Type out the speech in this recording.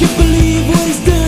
can't believe what he's done